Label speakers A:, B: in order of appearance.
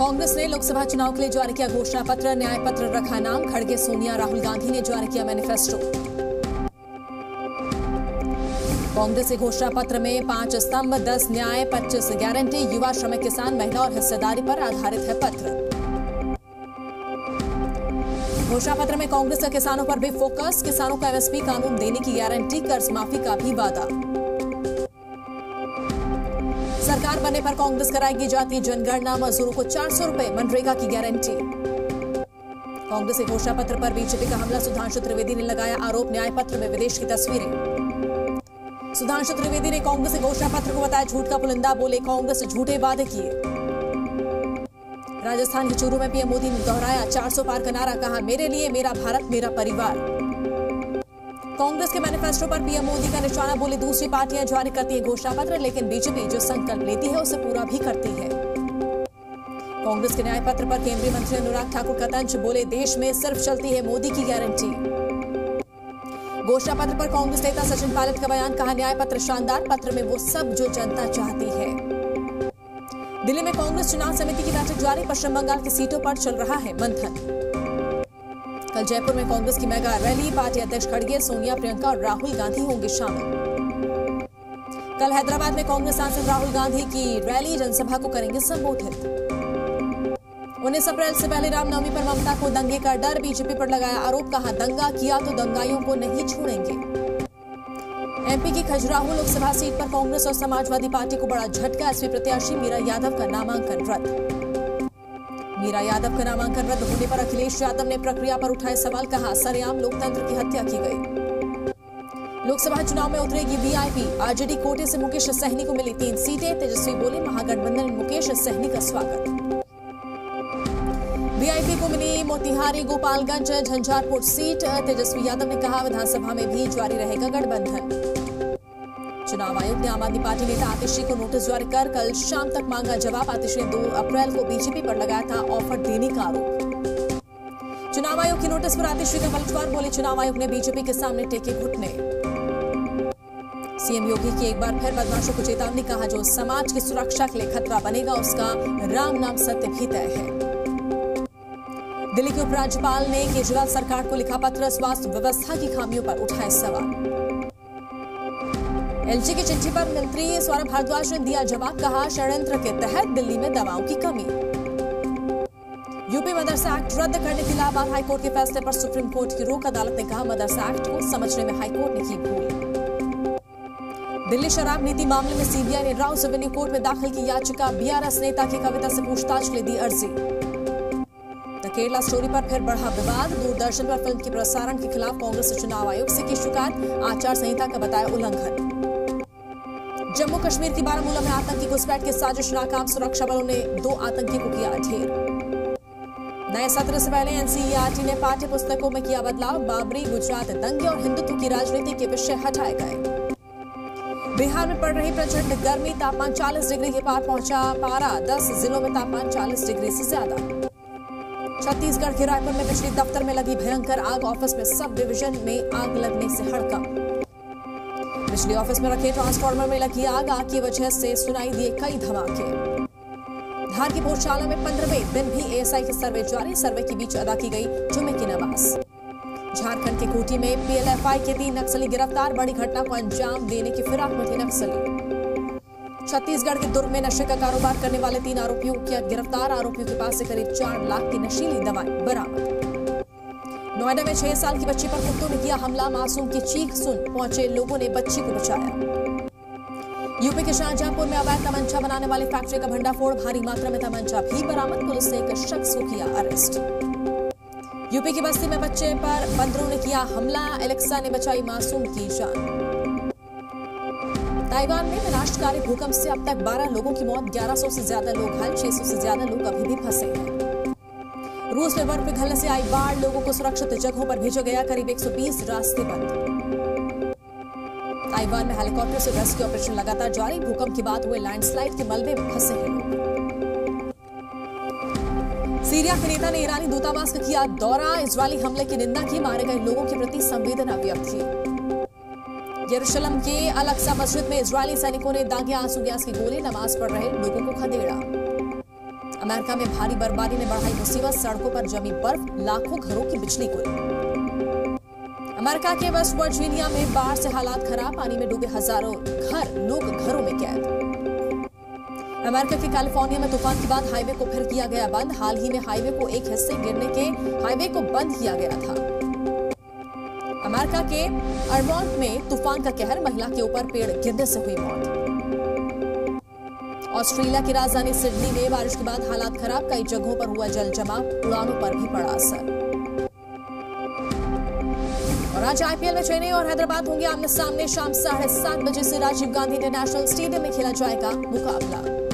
A: कांग्रेस ने लोकसभा चुनाव के लिए जारी किया घोषणा पत्र न्याय पत्र रखा नाम, खड़गे सोनिया, राहुल गांधी ने जारी किया मैनिफेस्टो कांग्रेस के घोषणा पत्र में पाँच स्तंभ, दस न्याय, पच्चीस गारंटी, युवा श्रमिक किसान, महिला और हिस्सेदारी पर आधारित है पत्र। घोषणा पत्र में कांग्रेस का किसानों पर भी फोकस किसानों को एमएसपी कानून देने की गारंटी कर्ज माफ़ी का भी वादा। सरकार बनने पर कांग्रेस कराएगी जातीय जनगणना। मजदूरों को चार सौ रुपए मनरेगा की गारंटी। कांग्रेस के घोषणा पत्र पर बीजेपी का हमला। सुधांशु त्रिवेदी ने लगाया आरोप न्याय पत्र में विदेश की तस्वीरें। सुधांशु त्रिवेदी ने कांग्रेस के घोषणा पत्र को बताया, झूठ का पुलिंदा बोले, कांग्रेस झूठे वादे किए। राजस्थान के चूरू में पीएम मोदी ने दोहराया 400 पार का नारा, कहा, मेरे लिए मेरा भारत, मेरा परिवार। कांग्रेस के मैनिफेस्टो पर पीएम मोदी का निशाना बोले दूसरी पार्टियाँ जारी करती है घोषणा पत्र लेकिन बीजेपी जो संकल्प लेती है उसे पूरा भी करती है। कांग्रेस के न्याय पत्र पर केंद्रीय मंत्री अनुराग ठाकुर का तंज बोले देश में सिर्फ़ चलती है मोदी की गारंटी। घोषणा पत्र पर कांग्रेस नेता सचिन पायलट का बयान, कहा न्याय पत्र शानदार, पत्र में वो सब जो जनता चाहती है। दिल्ली में कांग्रेस चुनाव समिति की बैठक जारी, पश्चिम बंगाल की सीटों पर चल रहा है मंथन। कल जयपुर में कांग्रेस की मेगा रैली, पार्टी अध्यक्ष खड़गे, सोनिया, प्रियंका और राहुल गांधी होंगे शामिल। कल हैदराबाद में कांग्रेस सांसद राहुल गांधी की रैली, जनसभा को करेंगे संबोधित। उन्नीस अप्रैल से पहले रामनवमी पर ममता को दंगे का डर, बीजेपी पर लगाया आरोप, कहा, दंगा किया तो दंगाइयों को नहीं छोड़ेंगे एमपी की खजुराहो लोकसभा सीट पर कांग्रेस और समाजवादी पार्टी को बड़ा झटका, एसपी प्रत्याशी मीरा यादव का नामांकन रद्द। मीरा यादव का नामांकन रद्द होने पर अखिलेश यादव ने प्रक्रिया पर उठाए सवाल, कहा, सरेआम लोकतंत्र की हत्या की गई। लोकसभा चुनाव में उतरेगी वीआईपी आरजेडी कोटे से मुकेश सहनी को मिली तीन सीटें। तेजस्वी बोले, महागठबंधन मुकेश सहनी का स्वागत। वीआईपी को मिली मोतिहारी, गोपालगंज, झंझारपुर सीट। तेजस्वी यादव ने कहा, विधानसभा में भी जारी रहेगा गठबंधन। चुनाव आयोग ने आम आदमी पार्टी नेता आतिशी को नोटिस जारी कर कल शाम तक मांगा जवाब। आतिशी ने 2 अप्रैल को बीजेपी पर लगाया था ऑफ़र देने का आरोप। चुनाव आयोग की नोटिस पर आतिशी का पलटवार बोले, चुनाव आयोग ने बीजेपी के सामने टेके घुटने। सीएम योगी की एक बार फिर बदमाशों को चेतावनी कहा, जो समाज की सुरक्षा के लिए खतरा बनेगा, उसका राम नाम सत्य भी तय है। दिल्ली के उपराज्यपाल ने केजरीवाल सरकार को लिखा पत्र, स्वास्थ्य व्यवस्था की खामियों पर उठाए सवाल। एलजी की चिट्ठी पर मंत्री सौरभ भारद्वाज ने दिया जवाब, कहा, षड्यंत्र के तहत दिल्ली में दवाओं की कमी। यूपी मदरसा एक्ट रद्द करने के इलाहाबाद हाईकोर्ट के फैसले पर सुप्रीम कोर्ट की रोक अदालत ने कहा, मदरसा एक्ट को समझने में हाईकोर्ट ने की भूल। दिल्ली शराब नीति मामले में सीबीआई ने राउस एवेन्यू कोर्ट में दाखिल की याचिका, बीआरएस नेता की कविता से पूछताछ के लिए दी अर्जी। द केरला स्टोरी पर फिर बढ़ा विवाद, दूरदर्शन पर फ़िल्म के प्रसारण के खिलाफ कांग्रेस चुनाव आयोग से की शिकायत, आचार संहिता का बताया उल्लंघन। जम्मू कश्मीर की बारामूला में आतंकी घुसपैठ की साजिश नाकाम, सुरक्षा बलों ने दो आतंकी को किया ढेर। नए सत्र से पहले एनसीईआरटी ने पाठ्य पुस्तकों में किया बदलाव, बाबरी, गुजरात, दंगे और हिंदुत्व की राजनीति के विषय हटाए गए। बिहार में पड़ रही प्रचंड गर्मी, तापमान 40 डिग्री के पार पहुँचा पारा 10 जिलों में तापमान 40 डिग्री से ज़्यादा। छत्तीसगढ़ के रायपुर में बिजली दफ्तर में लगी भयंकर आग, ऑफ़िस में सब डिवीज़न में आग लगने से हड़कंप। बिजली ऑफ़िस में रखे ट्रांसफार्मर में लगी आग आग की वजह से सुनाई दिए कई धमाके। धार की भोजशाला में पंद्रहवें दिन भी एएसआई के सर्वे जारी। सर्वे के बीच अदा की गई जुमे की नमाज़। झारखंड के कोटी में पीएलएफआई के तीन नक्सली गिरफ़्तार। बड़ी घटना को अंजाम देने की फिराक में थे नक्सली। छत्तीसगढ़ के दुर्ग में नशे का कारोबार करने वाले तीन आरोपियों किया गिरफ़्तार। आरोपियों के पास से करीब चार लाख की नशीली दवाएँ बरामद। नोएडा में छह साल की बच्ची पर कुत्तों ने किया हमला। मासूम की चीख सुन पहुँचे लोगों ने बच्ची को बचाया। यूपी के शाहजहांपुर में अवैध तमंचा बनाने वाली फैक्ट्री का भंडाफोड़। भारी मात्रा में तमंचा भी बरामद। पुलिस ने एक शख्स को किया अरेस्ट। यूपी की बस्ती में बच्चे पर बंदरों ने किया हमला। एलेक्सा ने बचाई मासूम की जान। ताइवान में विनाशकारी भूकंप से अब तक 12 लोगों की मौत। 1100 से ज़्यादा लोग घायल 600 से ज़्यादा लोग अभी भी फंसे हैं। रूस में बर्फ़ पिघलने से आई बाढ़ लोगों को सुरक्षित जगहों पर भेजा गया करीब 120 रास्ते बंद। ताइवान में हेलीकॉप्टर से रेस्क्यू ऑपरेशन लगातार जारी। भूकंप के बाद हुए लैंडस्लाइड के मलबे में फंसे हैं सीरिया के नेता ने ईरानी दूतावास का किया दौरा। इजरायली हमले की निंदा की। मारे गए लोगों के प्रति संवेदना व्यक्त की। यरूशलेम के अलक्सा मस्जिद में इजरायली सैनिकों ने दागे आँसू गैस की गोली नमाज़ पढ़ रहे लोगों को खदेड़ा। अमेरिका में भारी बर्फबारी ने बढ़ाई मुसीबत, सड़कों पर जमी बर्फ़, लाखों घरों की बिजली गुल अमेरिका के वेस्ट वर्जीनिया में बाढ़ से हालात खराब, पानी में डूबे हज़ारों घर, लोग घरों में कैद। अमेरिका के कैलिफ़ोर्निया में तूफ़ान के बाद हाईवे को फिर किया गया बंद। हाल ही में हाईवे को एक हिस्से गिरने के हाईवे को बंद किया गया था। अमेरिका के अर्मोंट में तूफ़ान का कहर, महिला के ऊपर पेड़ गिरने से हुई मौत। ऑस्ट्रेलिया की राजधानी सिडनी में बारिश के बाद हालात खराब, कई जगहों पर हुआ जल जमाव उड़ानों पर भी पड़ा असर। और आज आईपीएल में चेन्नई और हैदराबाद होंगे आमने सामने, शाम साढ़े सात बजे से राजीव गांधी इंटरनेशनल स्टेडियम में खेला जाएगा मुकाबला।